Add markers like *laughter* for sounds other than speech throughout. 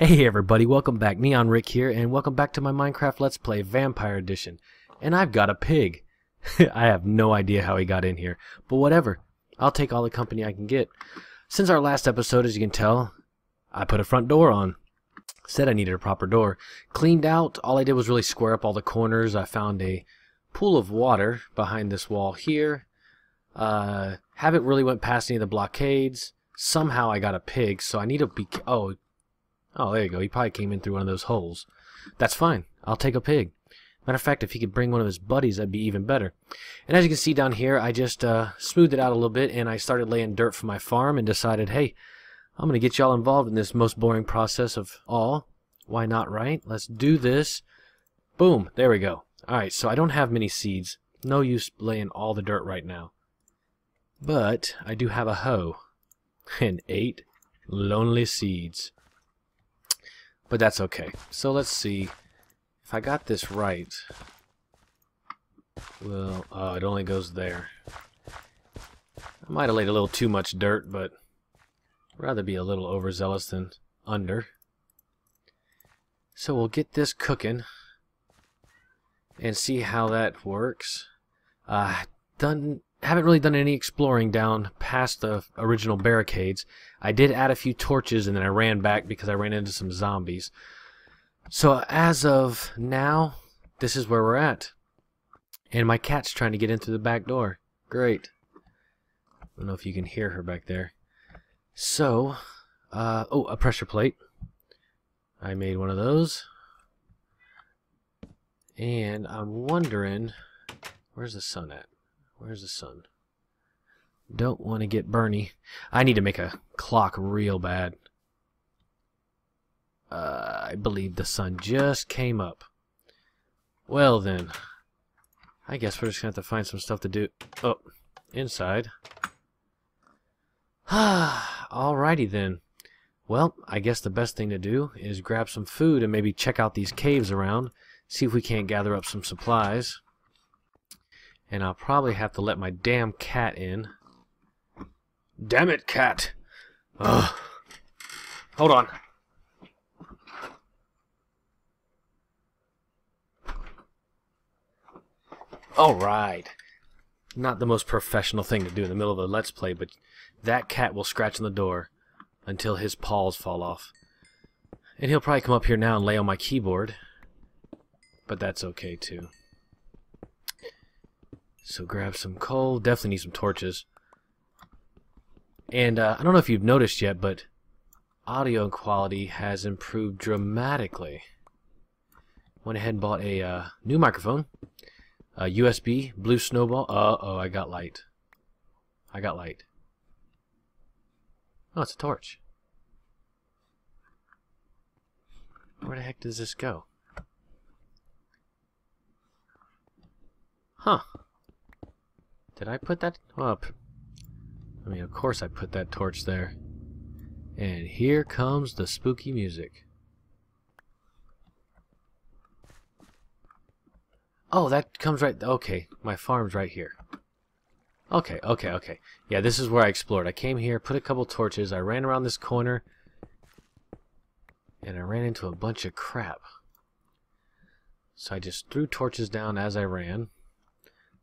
Hey everybody, welcome back. Neon Rick here, and welcome back to my Minecraft Let's Play Vampire Edition. And I've got a pig. *laughs* I have no idea how he got in here, but whatever. I'll take all the company I can get. Since our last episode, as you can tell, I put a front door on. Said I needed a proper door. Cleaned out, all I did was really square up all the corners. I found a pool of water behind this wall here. Uh, haven't really went past any of the blockades. Somehow I got a pig, so I need to be... Oh, oh, there you go. He probably came in through one of those holes. That's fine. I'll take a pig. Matter of fact, if he could bring one of his buddies, that'd be even better. And as you can see down here, I just uh, smoothed it out a little bit, and I started laying dirt for my farm and decided, hey, I'm going to get y'all involved in this most boring process of all. Why not, right? Let's do this. Boom. There we go. Alright, so I don't have many seeds. No use laying all the dirt right now. But I do have a hoe. And eight lonely seeds. But that's okay. So let's see. If I got this right... Well, oh, it only goes there. I might have laid a little too much dirt, but I'd rather be a little overzealous than under. So we'll get this cooking and see how that works. Uh, done haven't really done any exploring down past the original barricades. I did add a few torches and then I ran back because I ran into some zombies. So as of now, this is where we're at. And my cat's trying to get in through the back door. Great. I don't know if you can hear her back there. So, uh, oh, a pressure plate. I made one of those. And I'm wondering, where's the sun at? Where's the sun? Don't want to get Bernie. I need to make a clock real bad. Uh, I believe the sun just came up. Well then, I guess we're just going to have to find some stuff to do. Oh, inside. *sighs* Alrighty then. Well, I guess the best thing to do is grab some food and maybe check out these caves around. See if we can't gather up some supplies. And I'll probably have to let my damn cat in. Damn it, cat! Ugh. Hold on. Alright. Not the most professional thing to do in the middle of a Let's Play, but that cat will scratch on the door until his paws fall off. And he'll probably come up here now and lay on my keyboard. But that's okay, too. So grab some coal. Definitely need some torches. And uh, I don't know if you've noticed yet, but audio quality has improved dramatically. Went ahead and bought a uh, new microphone. A USB, blue snowball. Uh-oh, I got light. I got light. Oh, it's a torch. Where the heck does this go? Huh. Did I put that up? I mean, of course I put that torch there. And here comes the spooky music. Oh, that comes right... Okay, my farm's right here. Okay, okay, okay. Yeah, this is where I explored. I came here, put a couple torches, I ran around this corner, and I ran into a bunch of crap. So I just threw torches down as I ran.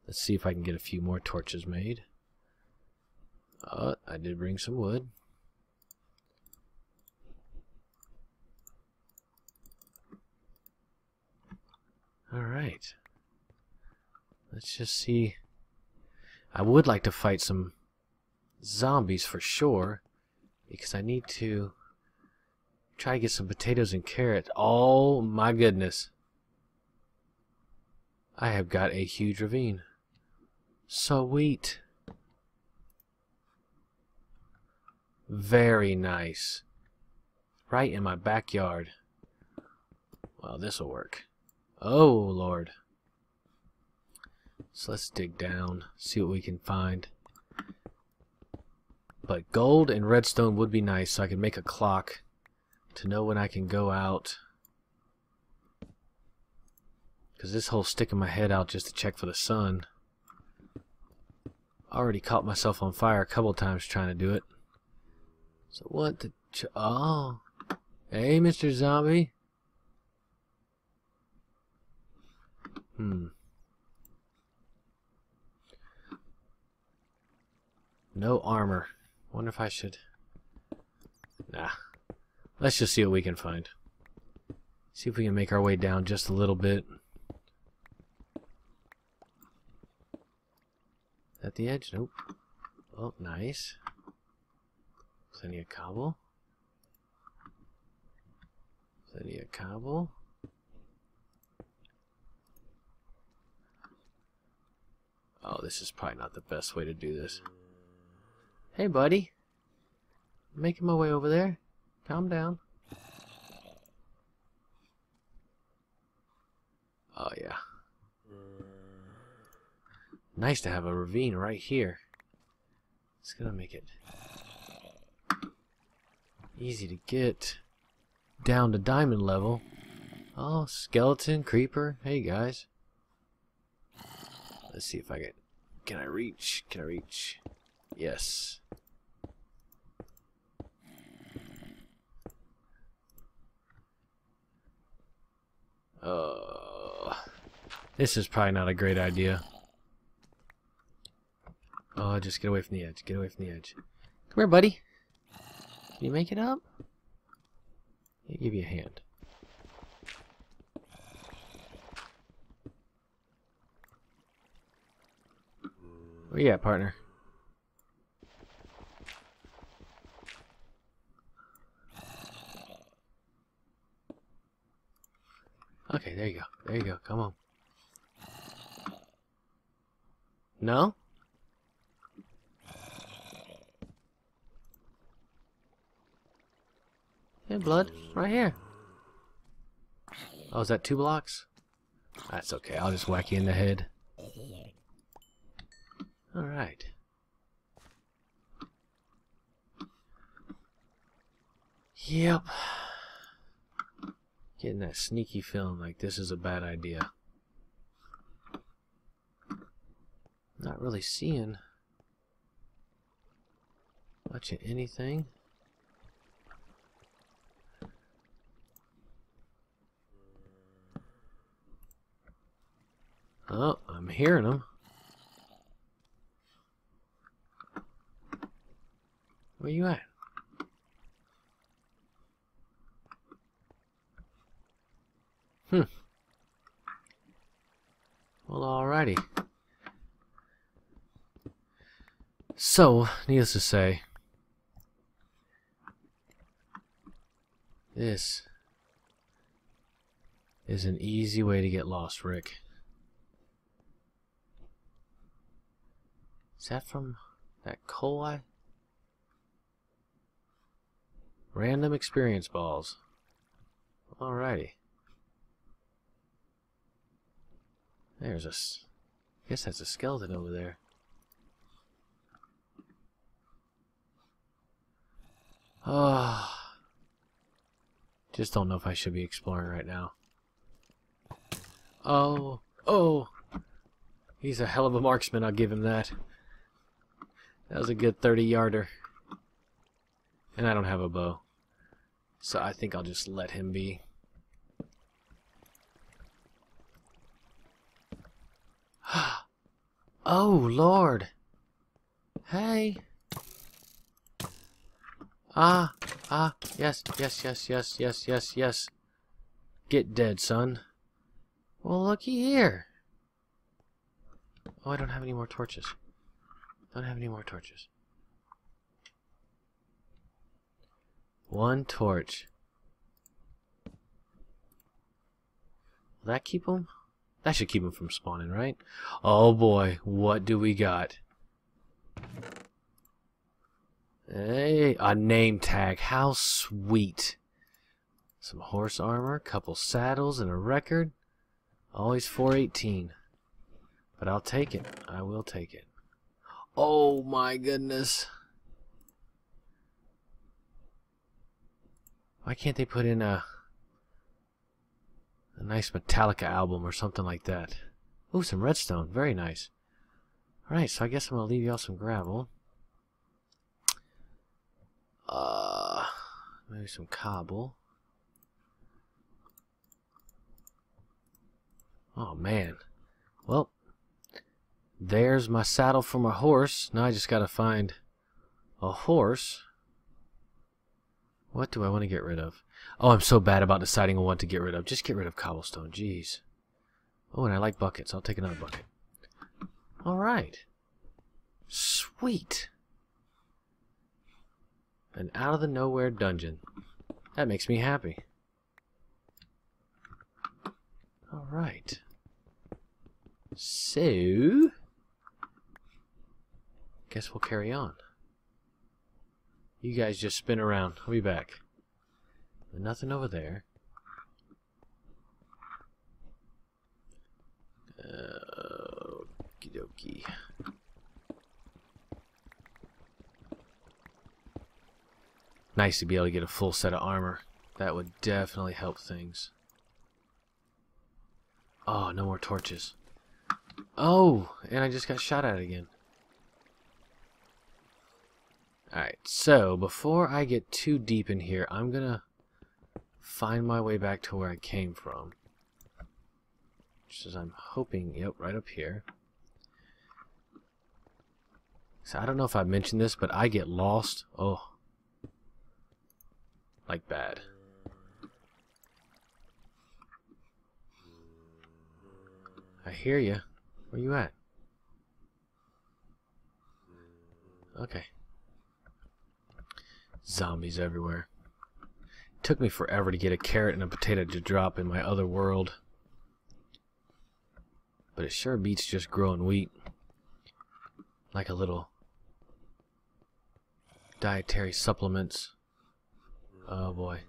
Let's see if I can get a few more torches made. Uh, I did bring some wood. Alright. Let's just see. I would like to fight some zombies for sure. Because I need to try to get some potatoes and carrots. Oh my goodness. I have got a huge ravine. Sweet. Very nice. Right in my backyard. Well, this'll work. Oh, Lord. So let's dig down, see what we can find. But gold and redstone would be nice so I can make a clock to know when I can go out. Because this whole sticking my head out just to check for the sun already caught myself on fire a couple times trying to do it. So what the... oh. Hey, Mr. Zombie. Hmm. No armor. Wonder if I should... Nah. Let's just see what we can find. See if we can make our way down just a little bit. At the edge? Nope. Oh, nice. Plenty of cobble. Plenty of cobble. Oh, this is probably not the best way to do this. Hey, buddy. making my way over there. Calm down. Oh, yeah. Nice to have a ravine right here. It's gonna make it easy to get down to diamond level. Oh, skeleton, creeper. Hey, guys. Let's see if I can... Can I reach? Can I reach? Yes. Uh, this is probably not a great idea. Oh, just get away from the edge. Get away from the edge. Come here, buddy. Can you make it up? I'll give you a hand. Where you at, partner? Okay, there you go. There you go. Come on. No? Hey, blood. Right here. Oh, is that two blocks? That's okay. I'll just whack you in the head. Alright. Yep. Getting that sneaky feeling like this is a bad idea. Not really seeing much of anything. Oh, I'm hearing them. Where you at? Hmm. Well, alrighty. So, needless to say, this is an easy way to get lost, Rick. Is that from that coal I Random experience balls. Alrighty. There's a... I guess that's a skeleton over there. Ah. Oh, just don't know if I should be exploring right now. Oh. Oh. He's a hell of a marksman, I'll give him that. That was a good 30 yarder. And I don't have a bow. So I think I'll just let him be. *gasps* oh, Lord. Hey. Ah, ah, yes, yes, yes, yes, yes, yes, yes. Get dead, son. Well, looky here. Oh, I don't have any more torches. Don't have any more torches. One torch. Will that keep them? That should keep them from spawning, right? Oh boy, what do we got? Hey, a name tag. How sweet. Some horse armor, couple saddles, and a record. Always 418. But I'll take it. I will take it. Oh my goodness. Why can't they put in a a nice Metallica album or something like that? Oh, some redstone. Very nice. Alright, so I guess I'm going to leave y'all some gravel. Uh, maybe some cobble. Oh, man. There's my saddle for my horse. Now I just gotta find a horse. What do I want to get rid of? Oh, I'm so bad about deciding what to get rid of. Just get rid of cobblestone. Jeez. Oh, and I like buckets. I'll take another bucket. Alright. Sweet. An out of the nowhere dungeon. That makes me happy. Alright. So... Guess we'll carry on. You guys just spin around. I'll be back. Nothing over there. Uh, okie dokie. Nice to be able to get a full set of armor. That would definitely help things. Oh, no more torches. Oh, and I just got shot at again. Alright, so before I get too deep in here, I'm gonna find my way back to where I came from. Just as I'm hoping, yep, right up here. So I don't know if I mentioned this, but I get lost. Oh. Like bad. I hear you. Where you at? Okay. Zombies everywhere. It took me forever to get a carrot and a potato to drop in my other world. But it sure beats just growing wheat. Like a little dietary supplements. Oh boy.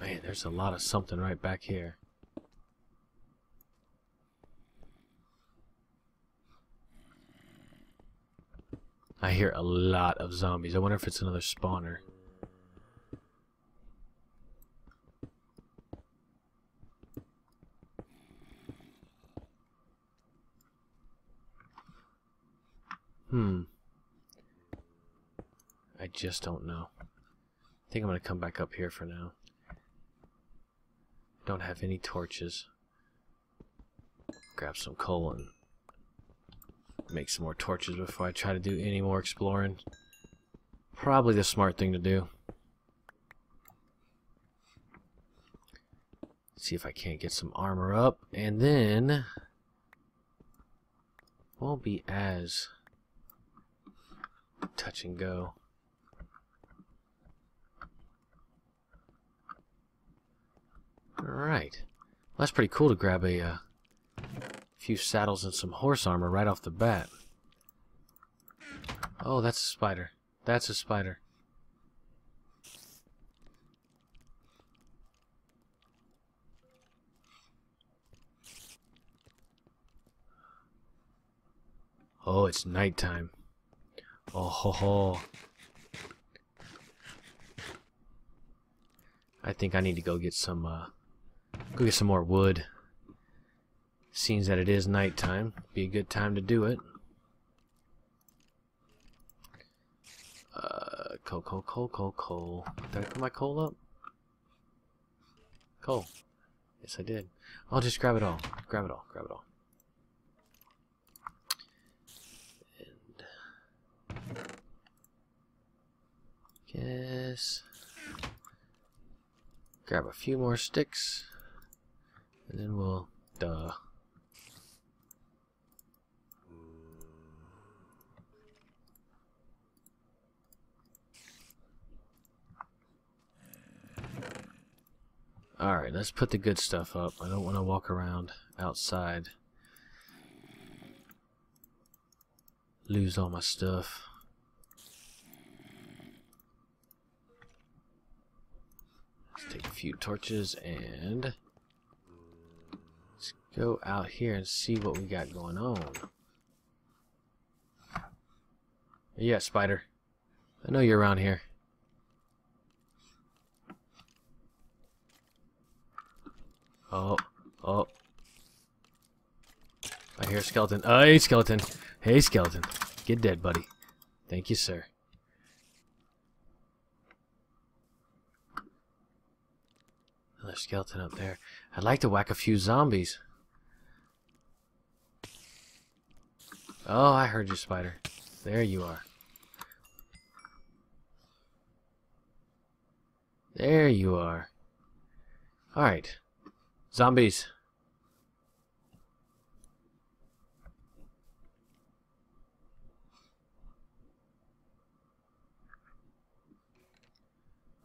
Man, there's a lot of something right back here. I hear a lot of zombies. I wonder if it's another spawner. Hmm. I just don't know. I think I'm going to come back up here for now. Don't have any torches. Grab some coal and make some more torches before I try to do any more exploring. Probably the smart thing to do. See if I can't get some armor up, and then won't be as touch and go. Alright. Well, that's pretty cool to grab a uh, few saddles and some horse armor right off the bat. Oh, that's a spider. That's a spider. Oh, it's nighttime. Oh ho ho. I think I need to go get some uh go get some more wood. Seems that it is nighttime. Be a good time to do it. Uh, coal, coal, coal, coal, coal. Did I put my coal up? Coal. Yes, I did. I'll just grab it all. Grab it all. Grab it all. And guess grab a few more sticks, and then we'll duh. Alright, let's put the good stuff up. I don't want to walk around outside. Lose all my stuff. Let's take a few torches and let's go out here and see what we got going on. Yeah, spider. I know you're around here. Oh, oh. I hear a skeleton. Hey, skeleton. Hey, skeleton. Get dead, buddy. Thank you, sir. Another skeleton up there. I'd like to whack a few zombies. Oh, I heard you, spider. There you are. There you are. Alright. Zombies.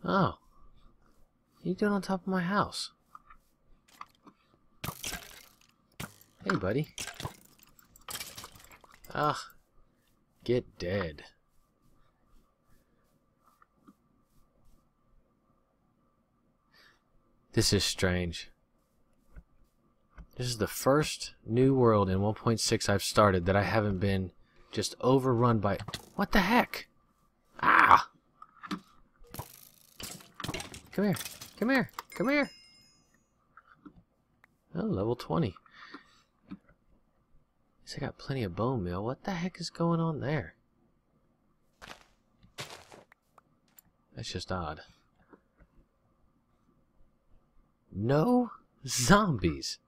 Oh. You doing on top of my house? Hey, buddy. Ah. Get dead. This is strange. This is the first new world in 1.6 I've started that I haven't been just overrun by... What the heck? Ah! Come here. Come here. Come here. Oh, level 20. I got plenty of bone meal. What the heck is going on there? That's just odd. No zombies.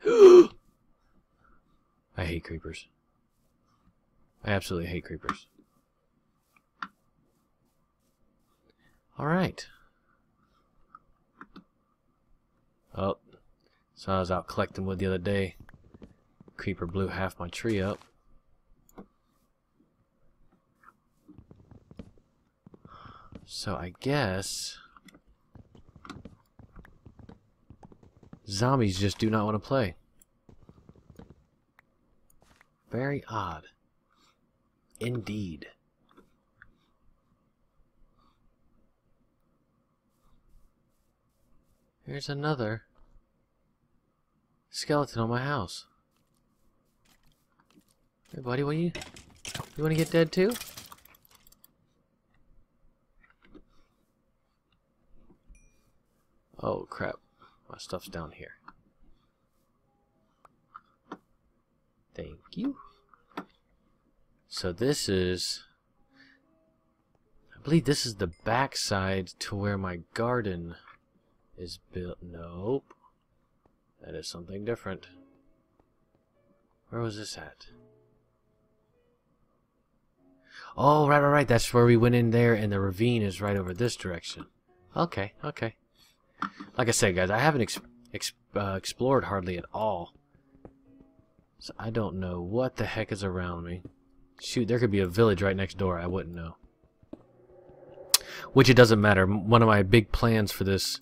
*gasps* I hate creepers. I absolutely hate creepers. Alright. Oh, so I was out collecting wood the other day. Creeper blew half my tree up. So I guess... Zombies just do not want to play. Very odd. Indeed. Here's another skeleton on my house. Hey buddy, what you you wanna get dead too? Oh crap. My stuff's down here. Thank you. So this is I believe this is the backside to where my garden is built. Nope. That is something different. Where was this at? Oh, right, right, right. That's where we went in there, and the ravine is right over this direction. Okay, okay. Like I said, guys, I haven't ex ex uh, explored hardly at all. So I don't know what the heck is around me. Shoot, there could be a village right next door. I wouldn't know. Which it doesn't matter. One of my big plans for this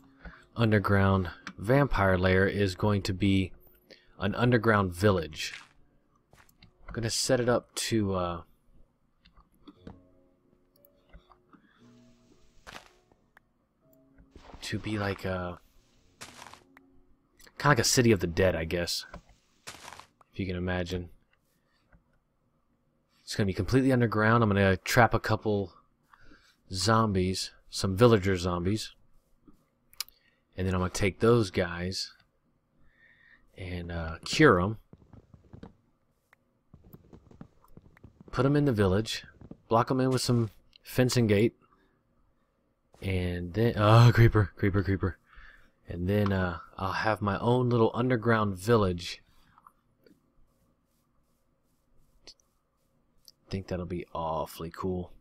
underground vampire lair is going to be an underground village. I'm going to set it up to... Uh, to be like a... Kind of like a city of the dead, I guess. If you can imagine. It's going to be completely underground. I'm going to trap a couple zombies. Some villager zombies. And then I'm going to take those guys and uh, cure them. Put them in the village. Block them in with some fencing gate. And then... Oh, *laughs* creeper, creeper, creeper. And then uh, I'll have my own little underground village. think that'll be awfully cool.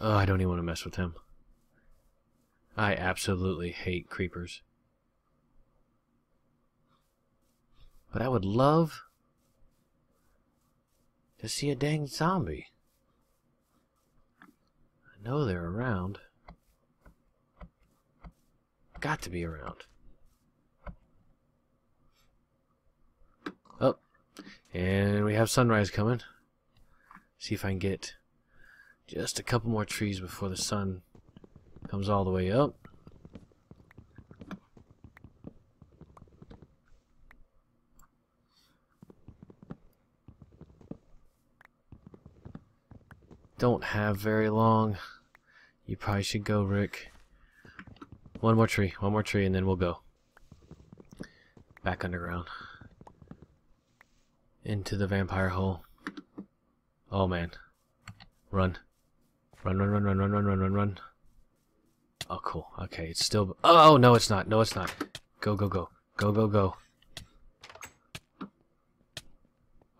Oh, I don't even want to mess with him. I absolutely hate creepers. But I would love to see a dang zombie. Know they're around. Got to be around. Oh, and we have sunrise coming. See if I can get just a couple more trees before the sun Comes all the way up. Don't have very long. You probably should go, Rick. One more tree, one more tree, and then we'll go. Back underground. Into the vampire hole. Oh man. Run. Run, run, run, run, run, run, run, run, run. Oh, cool. Okay, it's still... Oh, no, it's not. No, it's not. Go, go, go. Go, go, go. Ah!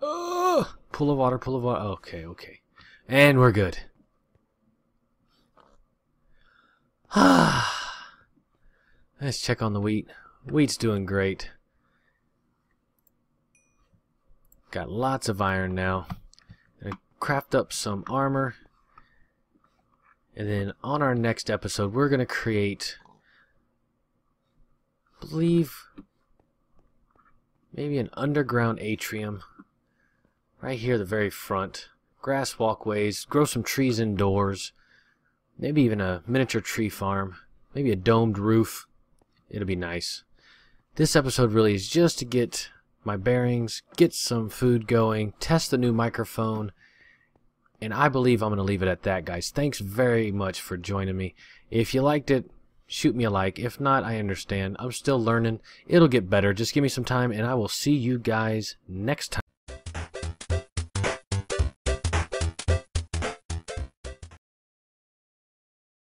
Oh! Pull of water, pull of water. Okay, okay. And we're good. *sighs* Let's check on the wheat. Wheat's doing great. Got lots of iron now. Gonna craft up some armor. And then on our next episode, we're gonna create, I believe, maybe an underground atrium. Right here, the very front. Grass walkways. Grow some trees indoors. Maybe even a miniature tree farm. Maybe a domed roof. It'll be nice. This episode really is just to get my bearings, get some food going, test the new microphone, and I believe I'm going to leave it at that, guys. Thanks very much for joining me. If you liked it, shoot me a like. If not, I understand. I'm still learning. It'll get better. Just give me some time, and I will see you guys next time.